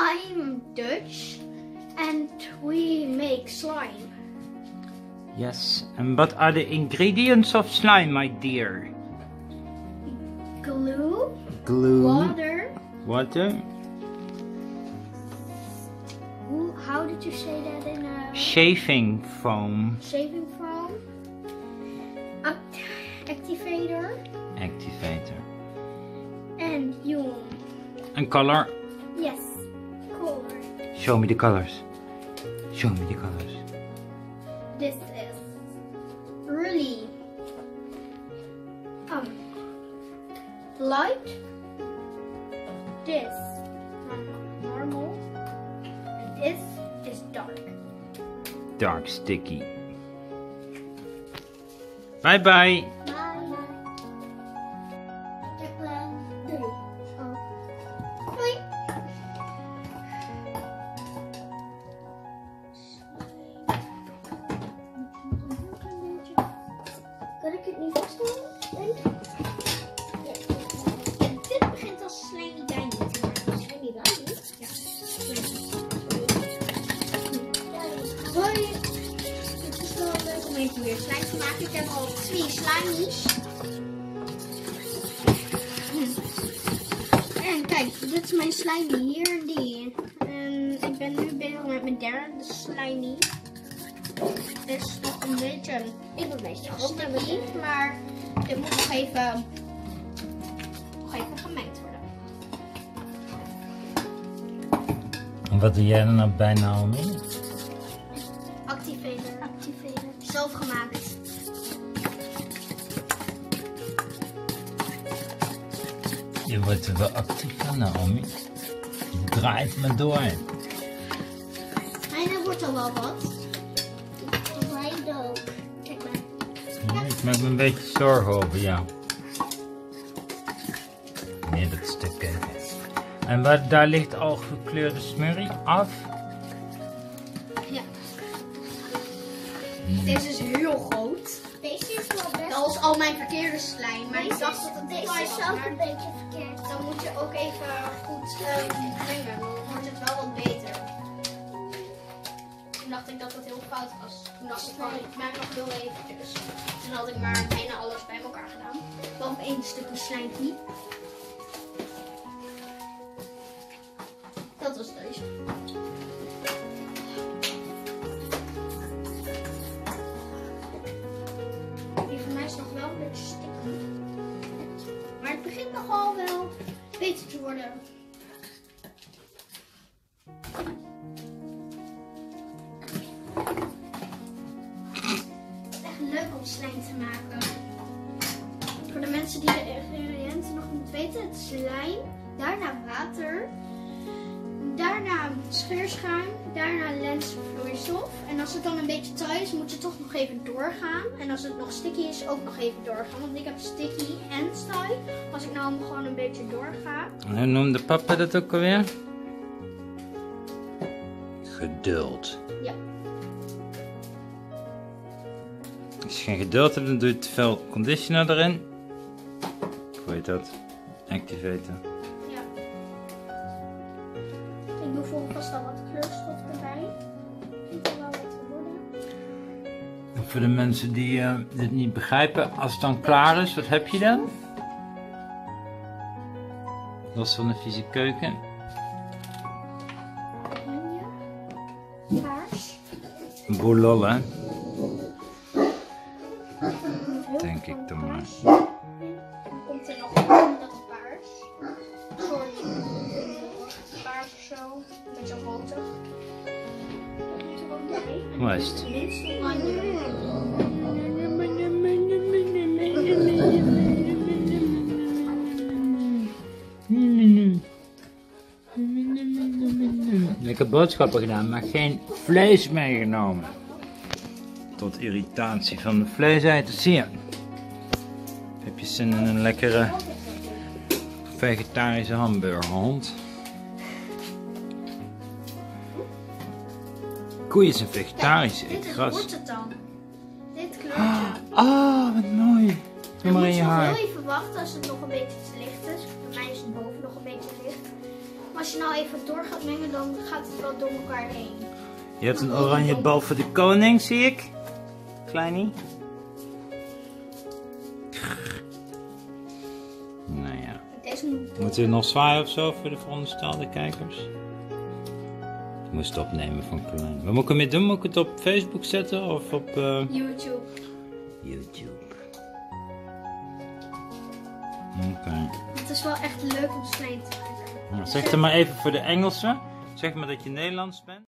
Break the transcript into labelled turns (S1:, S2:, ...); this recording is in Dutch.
S1: I'm Dutch and we make slime.
S2: Yes. And what are the ingredients of slime, my dear?
S1: Glue,
S2: Glue.
S1: water.
S2: Water.
S1: Hoe- How did you say that in a
S2: Shaving foam.
S1: shaving foam? Act- activator
S2: Activator.
S1: and you.
S2: And color. Show me the colors. Show me the colors.
S1: This is really um light. This normal. And this is dark.
S2: Dark sticky. Bye. Bye.
S1: Ik heb al twee slimies. En kijk, dit is mijn slimy hier en die. En ik ben nu bezig met mijn derde slimy. Het is nog een beetje, ik ben meestal sticky, maar dit moet nog even, nog even gemengd worden.
S2: En wat doe jij er nou bij Naomi?
S1: Activator. Activator. Zelf gemaakt.
S2: Je wordt er wel actief van Naomi. Je draait me door.
S1: En er wordt al wel wat. Wij ook. Kijk maar.
S2: Ja, ik maak me een beetje zorgen over jou. Nee, dat stuk even. En waar, daar ligt al gekleurde smurrie af.
S1: Ja. Deze is heel groot. Deze is wel best. Dat was al mijn verkeerde slime, maar ik dacht dat het deze was. maar
S3: een beetje verkeerd.
S1: Dan moet je ook even goed ehm, mengen, dan wordt het wel wat beter. Toen dacht ik dat het heel fout was. Toen dacht ik van, ik maak nog heel eventjes. Toen had ik maar bijna alles bij elkaar gedaan. Behalve één stukje slijmpie. Nogal wel beter te worden. Echt leuk om slijm te maken. Voor de mensen die de ingrediënten nog niet weten, het is lijm, daarna water, daarna scheerschuim, daarna lensvloeistof. En als het dan een beetje taai is, moet je toch nog even doorgaan. En als het nog sticky is, ook nog even doorgaan. Want ik heb sticky en taai. Als ik nou gewoon een beetje doorga.
S2: Hoe noemde papa dat ook alweer? Geduld.
S1: Ja.
S2: Als je geen geduld hebt, dan doe je te veel conditioner erin. Hoe heet dat? Activator. Voor de mensen die eh, dit niet begrijpen, als het dan klaar is, wat heb je dan? Los van de vieze keuken.
S1: Oranje. Paars. Heel
S2: Denk ik dan maar.
S1: komt er nog een dat paars. Een soort paars of zo. Een beetje rotig.
S2: Waar is het?
S1: Minst oranje.
S2: Lekker boodschappen gedaan, maar geen vlees meegenomen. Tot irritatie van de vleeseters hier. Heb je zin in een lekkere vegetarische hamburgerhond? Koeien zijn vegetarisch, eet
S1: Dit is,
S2: gras.
S1: het dan. Dit kleurtje.
S2: Ah, wat mooi. Doe maar
S1: moet
S2: in
S1: je
S2: je haar.
S1: even wachten als het nog een beetje te licht is. Bij mij is het boven nog een beetje licht. als je nou even door gaat mengen, dan gaat het wel door elkaar heen.
S2: Je hebt een oranje bal voor de koning, zie ik. Kleinie. Nou ja. Moeten we nog zwaaien of zo voor de veronderstelde kijkers? Moest het opnemen van Carlijn. Wat moet ik ermee doen? Moet ik het op Facebook zetten of op eh,
S1: YouTube.
S2: YouTube? Oké.
S1: Het is wel echt leuk om slijm te maken.
S2: Nou, zeg dan maar even voor de Engelsen. Zeg maar dat je Nederlands bent.